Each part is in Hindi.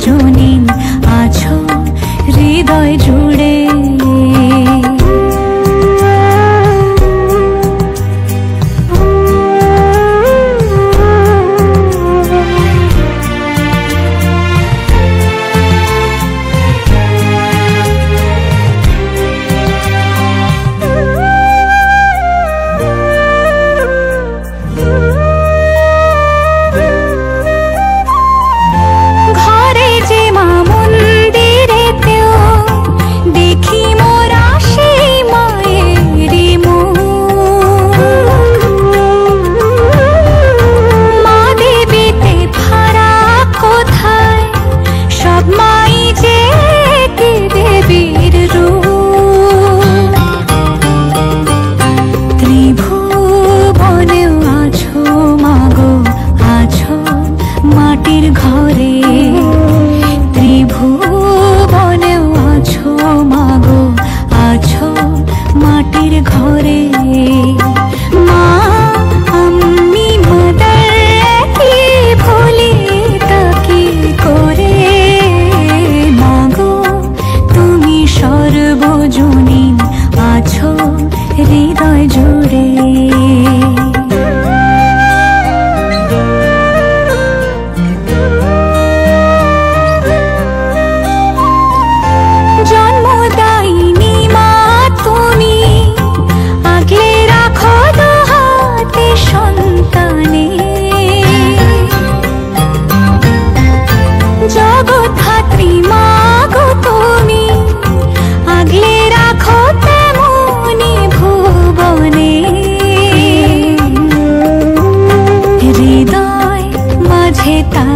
जो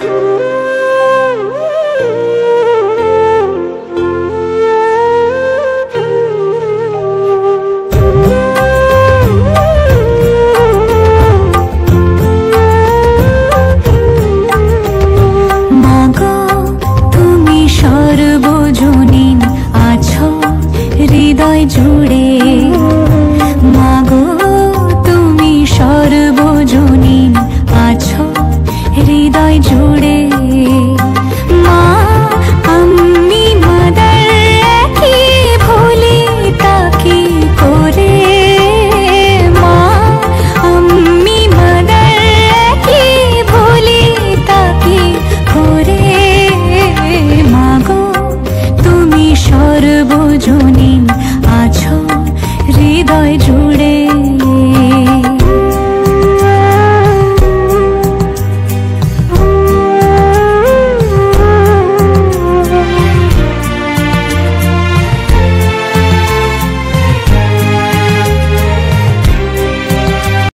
Oh. हृदय जुड़े।